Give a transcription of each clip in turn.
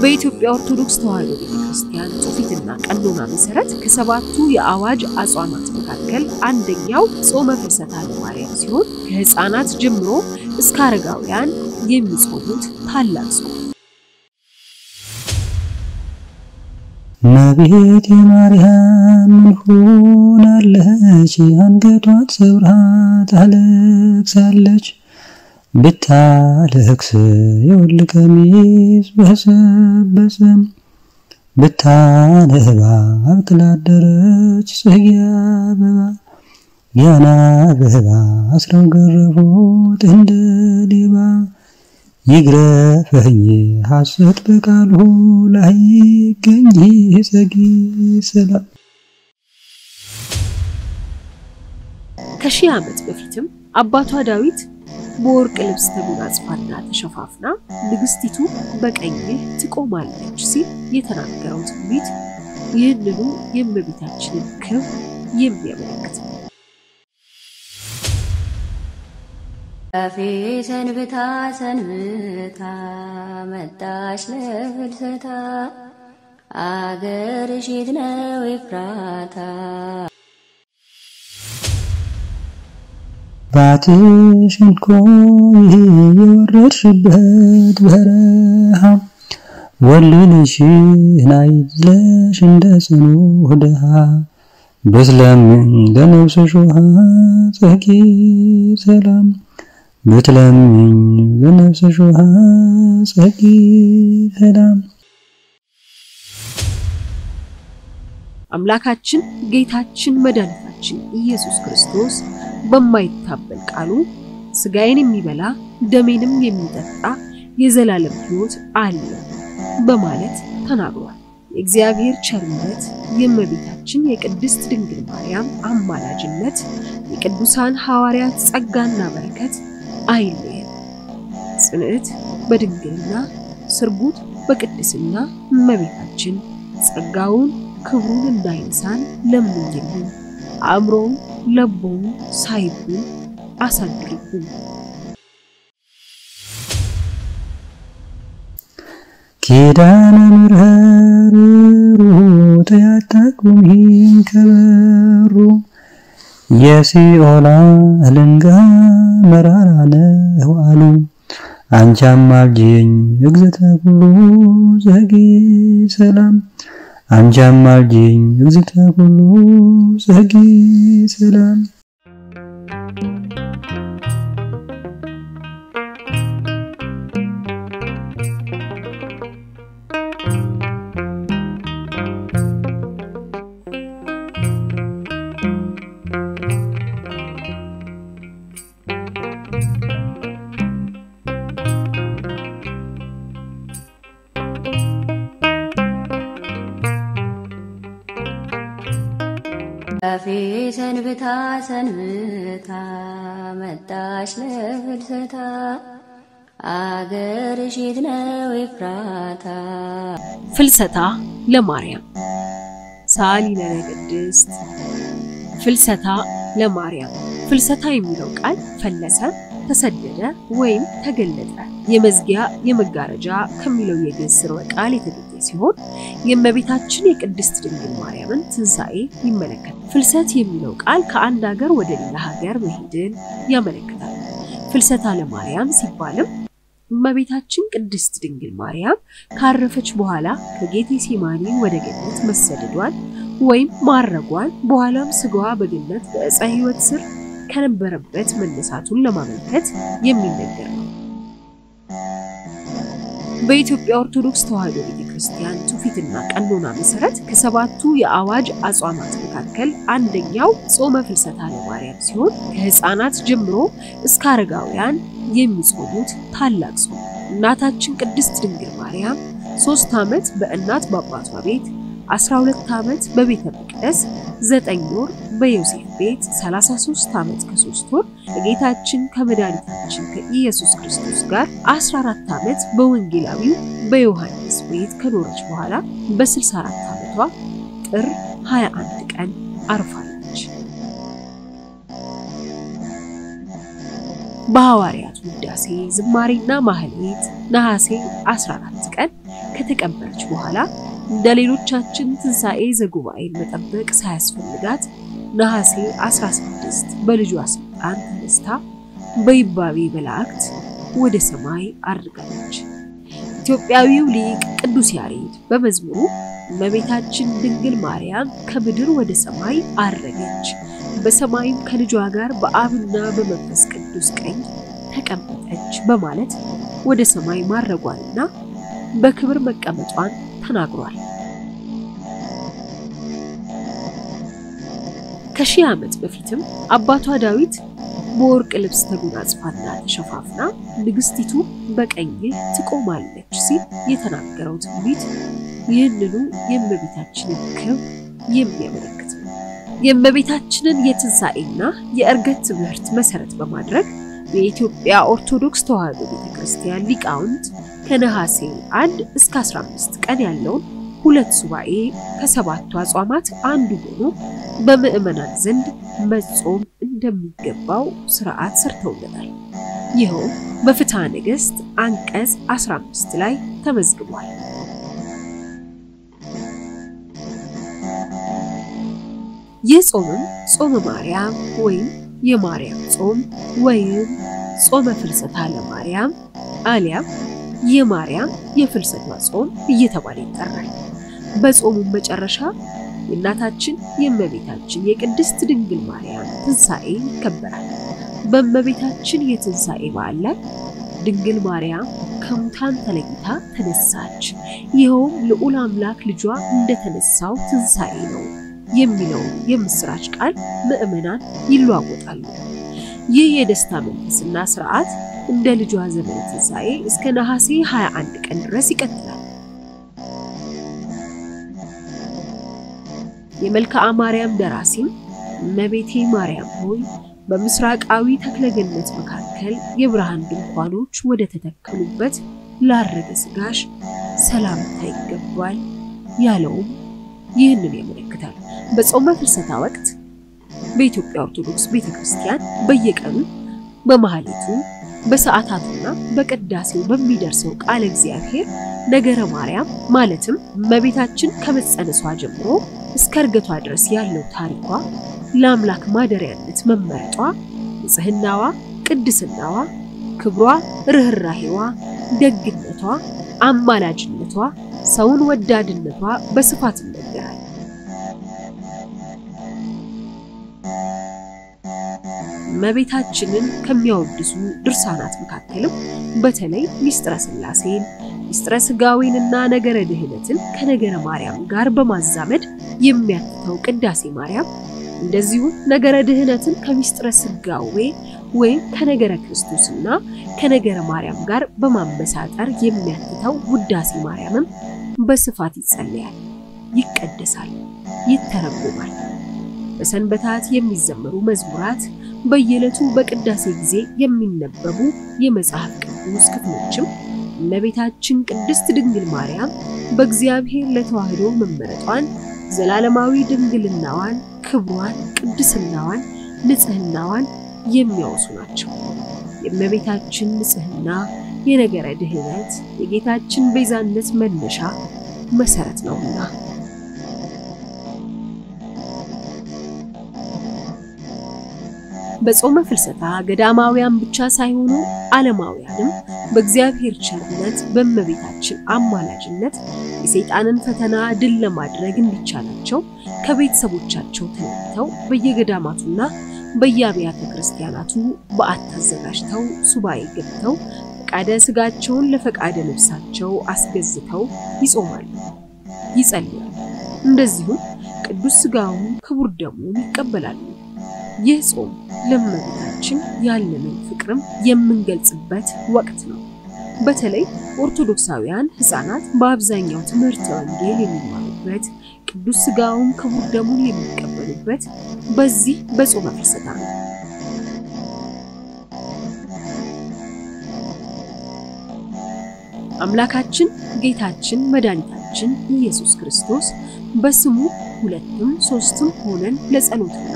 በኢትዮጵያ ኦርቶዶክስ ተዋሕዶ ቤተክርስቲያን ትውፊትና ቀኖና መሰረት ከሰባቱ የአዋጅ አጽዋማት መካከል አንደኛው ጾመ ፍልሰታ ለማርያም ሲሆን ከሕፃናት ጀምሮ እስከ አረጋውያን የሚጾሙት ታላቅ ጾም። እመቤቴ ማርያም ምን ሆናለች? አንገቷን ሰብራ ታለቅሳለች። ብታለቅስ የወል ቀሚስ በሰበሰ ብታነባ አብቅላ አደረች ጽጌ አበባ። ያን አበባ አስረው ገረፉት እንደ ሌባ ይግረፈኝ ሐሰት በቃሉ ላይ ይገኝ ጽጌ ሰላም ከሺህ ዓመት በፊትም አባቷ ዳዊት በወርቅ ልብስ ተጎናጽፋና ተሸፋፍና ንግስቲቱ በቀኝህ ትቆማለች ሲል የተናገረው ትንቢት ይህንኑ የእመቤታችንን ክብር የሚያመለክት ነው። ፊ ሰንብታ ሰንብታ መጣች ለፍልሰታ አገርሽ የት ነው ኤፍራታ? ባትሽን ኮይ የወረድሽበት በረሃ ወልልሽን አይዝለሽ እንደ ጽኑ ድሃ ብትለምኝ ለነፍስሽ ውሃ ጽጌ ሰላም ብትለምኝ ለነፍስሽ ውሃ ጽጌ ሰላም አምላካችን ጌታችን መድኃኒታችን ኢየሱስ ክርስቶስ በማይታበል ቃሉ ሥጋዬን የሚበላ ደሜንም የሚጠጣ የዘላለም ሕይወት አለው በማለት ተናግሯል። የእግዚአብሔር ቸርነት፣ የእመቤታችን የቅድስት ድንግል ማርያም አማላጅነት፣ የቅዱሳን ሐዋርያት ጸጋና በረከት አይለየን። ጽንዕት በድንግልና ስርጉት በቅድስና እመቤታችን ጸጋውን ክብሩን እንዳይነሳን ለምኝልን። አእምሮውን ለቦውን ሳይብን አሳድርብን። ኪዳነ ምሕረት ሩት ያታቁሚኝ ከበሩ የሲኦል አለንጋ መራራ ነው አሉ። አንቺ አማልጅኝ እግዝእተ ኩሉ ዘጌ ሰላም አንቺ አማልጅኝ እግዝእተ ኩሉ ዘጌ ሰላም ፊ ሰንብታ ሰንብታ መጣች ለፍልሰታ። አገርሽ የት ነው ኤፍራታ? ፍልሰታ ለማርያም። ሰአሊ ለነ ቅድስት ፍልሰታ ለማርያም። ፍልሰታ የሚለው ቃል ፈለሰ፣ ተሰደደ ወይም ተገለጠ። የመዝጊያ የመጋረጃ ከሚለው የግዕዝ ሥርወ ቃል የተገኘ ሲሆን የእመቤታችን የቅድስት ድንግል ማርያምን ትንሣኤ ይመለከታል። ፍልሰት የሚለው ቃል ከአንድ ሀገር ወደ ሌላ ሀገር መሄድን ያመለክታል። ፍልሰታ ለማርያም ሲባልም እመቤታችን ቅድስት ድንግል ማርያም ካረፈች በኋላ ከጌቴ ሴማኒ ወደ ገነት መሰደዷን ወይም ማረጓን በኋላም ስጋዋ በገነት በዕፀ ሕይወት ስር ከነበረበት መነሳቱን ለማመልከት የሚነገር ነው። በኢትዮጵያ ኦርቶዶክስ ተዋሕዶ ቤተክርስቲያን ትውፊትና ቀኖና መሰረት ከሰባቱ የአዋጅ አጽዋማት መካከል አንደኛው ጾመ ፍልሰታ ለማርያም ሲሆን ከሕፃናት ጀምሮ እስከ አረጋውያን የሚጾሙት ታላቅ ጾም። እናታችን ቅድስት ድንግል ማርያም ሶስት ዓመት በእናት በአባቷ ቤት 12 ዓመት በቤተ መቅደስ፣ 9 ወር በዮሴፍ ቤት፣ 33 ዓመት ከ3 ወር ከጌታችን ከመድኃኒታችን ከኢየሱስ ክርስቶስ ጋር 14 ዓመት በወንጌላዊው በዮሐንስ ቤት ከኖረች በኋላ በ64 ዓመቷ ጥር 21 ቀን አርፋለች። በሐዋርያት ውዳሴ ዝማሬና ማህሌት ነሐሴ 14 ቀን ከተቀበረች በኋላ እንደ ሌሎቻችን ትንሣኤ ዘጉባኤን መጠበቅ ሳያስፈልጋት ነሐሴ 16 በልጇ ስልጣን ተነስታ በይባቤ መላእክት ወደ ሰማይ አድርጋለች። ኢትዮጵያዊው ሊቅ ቅዱስ ያሬድ በመዝሙሩ እመቤታችን ድንግል ማርያም ከምድር ወደ ሰማይ አረገች፣ በሰማይም ከልጇ ጋር በአብና በመንፈስ ቅዱስ ቀኝ ተቀመጠች በማለት ወደ ሰማይ ማረጓንና በክብር መቀመጧን ተናግሯል። ከሺህ ዓመት በፊትም አባቷ ዳዊት በወርቅ ልብስ ተጎናጽፋና ተሸፋፍና ንግስቲቱ በቀኝህ ትቆማለች ሲል የተናገረው ትንቢት ይህንኑ የእመቤታችንን ክብር የሚያመለክት ነው። የእመቤታችንን የትንሣኤና የዕርገት ትምህርት መሰረት በማድረግ የኢትዮጵያ ኦርቶዶክስ ተዋሕዶ ቤተክርስቲያን ሊቃውንት ከነሐሴ 1 እስከ 15 ቀን ያለውን ሁለት ሱባኤ ከሰባቱ አጽዋማት አንዱ ሆኖ በምዕመናን ዘንድ መጾም እንደሚገባው ስርዓት ሰርተውለታል። ይኸው በፍትሐ ነገሥት አንቀጽ 15 ላይ ተመዝግቧል። ይህ ጾምም ጾመ ማርያም ወይም የማርያም ጾም ወይም ጾመ ፍልሰታ ለማርያም አሊያም የማርያም የፍልሰቷ ጾም እየተባለ ይጠራል። በጾሙም መጨረሻ የእናታችን የእመቤታችን የቅድስት ድንግል ማርያም ትንሣኤ ይከበራል። በእመቤታችን የትንሣኤ በዓል ላይ ድንግል ማርያም ከሙታን ተለይታ ተነሳች፣ ይኸውም ልዑል አምላክ ልጇ እንደተነሳው ትንሣኤ ነው የሚለው የምስራች ቃል ምዕመናን ይለዋወጣሉ። ይህ የደስታ መንፈስና ስርዓት እንደ ልጇ ዘመነ ትንሣኤ እስከ ነሐሴ 21 ቀን ድረስ ይቀጥላል። የመልክዓ ማርያም ደራሲም እመቤቴ ማርያም ሆይ በምስራቃዊ ተክለገነት መካከል የብርሃን ድንኳኖች ወደ ተተከሉበት ላረገ ስጋሽ ሰላምታ ይገባል ያለውም ይህንን ያመለክታል። በጾመ ፍልሰታ ወቅት በኢትዮጵያ ኦርቶዶክስ ቤተክርስቲያን በየቀኑ በማህሌቱ በሰዓታቱና በቅዳሴው በሚደርሰው ቃለ እግዚአብሔር ነገረ ማርያም ማለትም እመቤታችን ከመጸነሷ ጀምሮ እስከ እርገቷ ድረስ ያለው ታሪኳ ለአምላክ ማደሪያነት መመረጧ፣ ንጽህናዋ፣ ቅድስናዋ፣ ክብሯ፣ ርኅራሄዋ፣ ደግነቷ፣ አማላጅነቷ፣ ሰውን ወዳድነቷ በስፋት ይነገራል። እመቤታችንን ከሚያወድሱ ድርሳናት መካከልም በተለይ ሚስጥረ ሥላሴን፣ ሚስጥረ ሥጋዌንና ነገረ ድህነትን ከነገረ ማርያም ጋር በማዛመድ የሚያትተው ቅዳሴ ማርያም እንደዚሁም ነገረ ድህነትን ከሚስጥረ ሥጋዌ ወይም ከነገረ ክርስቶስና ከነገረ ማርያም ጋር በማመሳጠር የሚያትተው ውዳሴ ማርያምም በስፋት ይጸለያል፣ ይቀደሳል፣ ይተረጎማል። በሰንበታት የሚዘመሩ መዝሙራት፣ በየዕለቱ በቅዳሴ ጊዜ የሚነበቡ የመጽሐፍ ቅዱስ ክፍሎችም እመቤታችን ቅድስት ድንግል ማርያም በእግዚአብሔር ለተዋህዶ መመረጧን፣ ዘላለማዊ ድንግልናዋን፣ ክብሯን፣ ቅድስናዋን፣ ንጽህናዋን የሚያወሱ ናቸው። የእመቤታችን ንጽህና የነገረ ድህነት የጌታችን ቤዛነት መነሻ መሰረት ነውና በጾመ ፍልሰታ ገዳማውያን ብቻ ሳይሆኑ ዓለማውያንም በእግዚአብሔር ቸርነት በእመቤታችን አማላጅነት የሰይጣንን ፈተና ድል ለማድረግ እንዲቻላቸው ከቤተሰቦቻቸው ተለይተው በየገዳማቱና በየአብያተ ክርስቲያናቱ በዓት አዘጋጅተው ሱባኤ ገብተው ፈቃደ ሥጋቸውን ለፈቃደ ነፍሳቸው አስገዝተው ይጾማሉ፣ ይጸልያሉ። እንደዚሁም ቅዱስ ሥጋውን ክቡር ደሙን ይቀበላሉ። ይህ ጾም ለእመቤታችን ያለንን ፍቅርም የምንገልጽበት ወቅት ነው። በተለይ ኦርቶዶክሳውያን ሕፃናት በአብዛኛው ትምህርተ ወንጌል የሚማሩበት ቅዱስ ሥጋውን ክቡር ደሙን የሚቀበሉበት በዚህ በጾመ ፍልሰታ ነው። አምላካችን ጌታችን መድኃኒታችን ኢየሱስ ክርስቶስ በስሙ ሁለትም ሶስትም ሆነን ለጸሎትና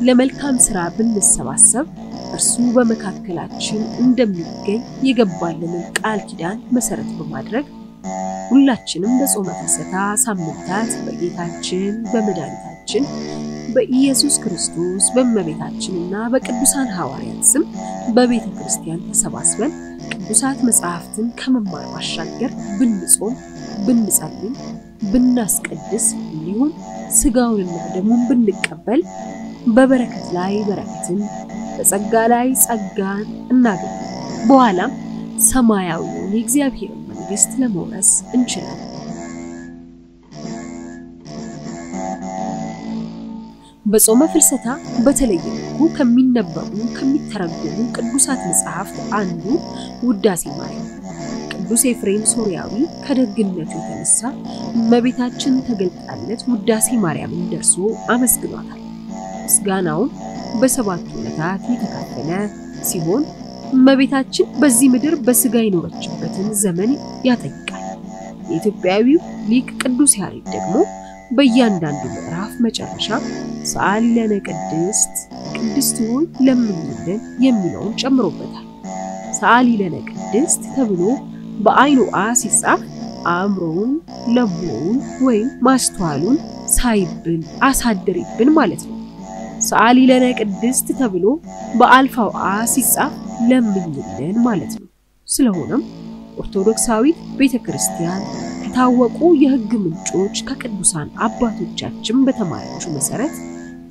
ለመልካም ሥራ ብንሰባሰብ እርሱ በመካከላችን እንደሚገኝ የገባልንን ቃል ኪዳን መሰረት በማድረግ ሁላችንም በጾመ ፍልሰታ ሳምንታት በጌታችን በመድኃኒታችን በኢየሱስ ክርስቶስ በእመቤታችንና በቅዱሳን ሐዋርያት ስም በቤተ ክርስቲያን ተሰባስበን ቅዱሳት መጽሐፍትን ከመማር ባሻገር ብንጾም፣ ብንጸልይ፣ ብናስቀድስ እንዲሁም ሥጋውንና ደሙን ብንቀበል በበረከት ላይ በረከትን በጸጋ ላይ ጸጋን እናገኛለን። በኋላም ሰማያዊውን የእግዚአብሔርን መንግሥት ለመውረስ እንችላለን። በጾመ ፍልሰታ በተለየ መልኩ ከሚነበቡ ከሚተረጎሙ ቅዱሳት መጽሐፍት አንዱ ውዳሴ ማርያም። ቅዱስ ኤፍሬም ሶርያዊ ከደግነቱ የተነሳ እመቤታችን ተገልጣለት ውዳሴ ማርያምን ደርሶ አመስግኗታል። ምስጋናውም በሰባቱ ዕለታት የተካፈለ ሲሆን እመቤታችን በዚህ ምድር በሥጋ የኖረችበትን ዘመን ያጠይቃል። የኢትዮጵያዊው ሊቅ ቅዱስ ያሬድ ደግሞ በእያንዳንዱ ምዕራፍ መጨረሻ ሰአሊ ለነ ቅድስት ቅድስት ሆይ ለምኝልን የሚለውን ጨምሮበታል። ሰአሊ ቅድስት ተብሎ በአይኑ አ ሲጻፍ አእምሮውን ለቦውን ወይም ማስተዋሉን ሳይብን አሳድሪብን ማለት ነው። ሰአሊ ለነ ቅድስት ተብሎ በአልፋው አ ሲጻፍ ለምኝልን ማለት ነው። ስለሆነም ኦርቶዶክሳዊት ቤተ ክርስቲያን ከታወቁ የሕግ ምንጮች ከቅዱሳን አባቶቻችን በተማረችው መሰረት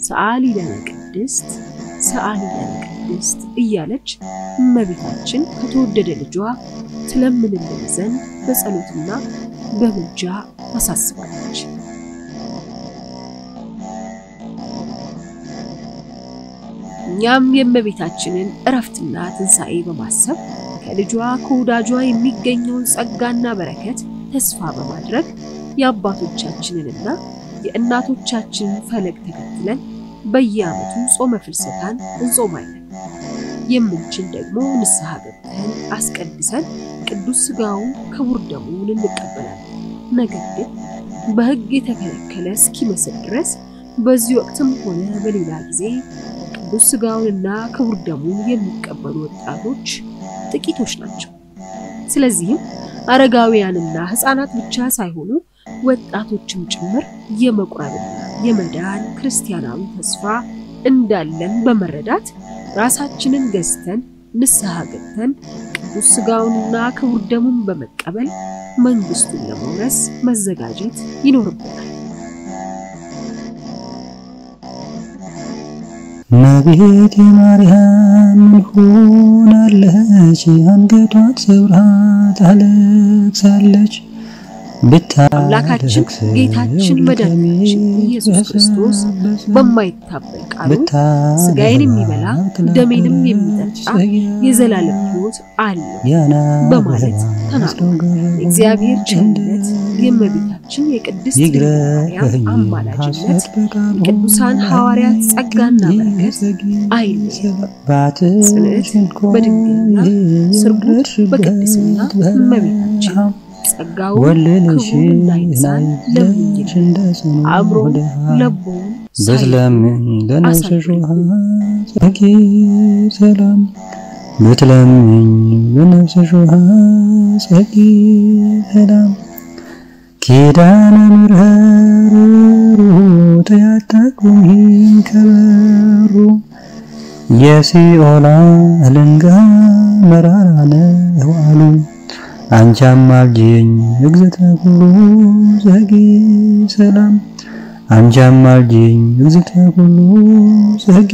ሰአሊ ለነ ቅድስት ሰአሊ ለነ ቅድስት እያለች እመቤታችን ከተወደደ ልጇ ትለምንልን ዘንድ በጸሎትና በምልጃ ታሳስባለች። እኛም የእመቤታችንን እረፍትና ትንሣኤ በማሰብ ከልጇ ከወዳጇ የሚገኘውን ጸጋና በረከት ተስፋ በማድረግ የአባቶቻችንንና የእናቶቻችንን ፈለግ ተከትለን በየዓመቱ ጾመ ፍልሰታን እንጾማለን። የምንችል ደግሞ ንስሐ ገብተን አስቀድሰን ቅዱስ ሥጋውን ክቡር ደሙን እንቀበላለን። ነገር ግን በሕግ የተከለከለ እስኪመስል ድረስ በዚህ ወቅትም ሆነ በሌላ ጊዜ ቅዱስ ሥጋውንና ክቡር ደሙን የሚቀበሉ ወጣቶች ጥቂቶች ናቸው። ስለዚህም አረጋውያንና ሕፃናት ብቻ ሳይሆኑ ወጣቶችም ጭምር የመቁረብና የመዳን ክርስቲያናዊ ተስፋ እንዳለን በመረዳት ራሳችንን ገዝተን ንስሐ ገብተን ቅዱስ ሥጋውንና ክቡር ደሙን በመቀበል መንግሥቱን ለመውረስ መዘጋጀት ይኖርብናል። እመቤቴ ማርያም ምን ሆናለች? አንገቷን ሰብራ ታለቅሳለች። አምላካችን ጌታችን መድኃኒታችን ኢየሱስ ክርስቶስ በማይታበል ቃሉ ሥጋዬን የሚበላ ደሜንም የሚጠጣ የዘላለም ሕይወት አለው በማለት ተናግሯል። የእግዚአብሔር ቸርነት የእመቤታችን የቅድስት ድንግል ማርያም አማላጅነት የቅዱሳን ሐዋርያት ጸጋና በረከት አይለየን። ጽንዕት በድንግልና ስርጉት በቅድስና እመቤታችን ጸጋውን ክቡር እንዳይንሳን ለምኝልን። አእምሮን ለቦውን ብትለምኝ ለነፍስሽ ውሃ ጸጊ ሰላም ብትለምኝ ለነፍስሽ ውሃ ጸጊ ሰላም ኪዳነ ምሕረት ሩት ያታቁሚን ከበሩ የሲኦል አለንጋ መራራ ነው አሉ። አንቺ አማልጅኝ እግዝእትነ ኩሉ ዘጊ ሰላም። አንቺ አማልጅኝ እግዝእትነ ኩሉ ዘጊ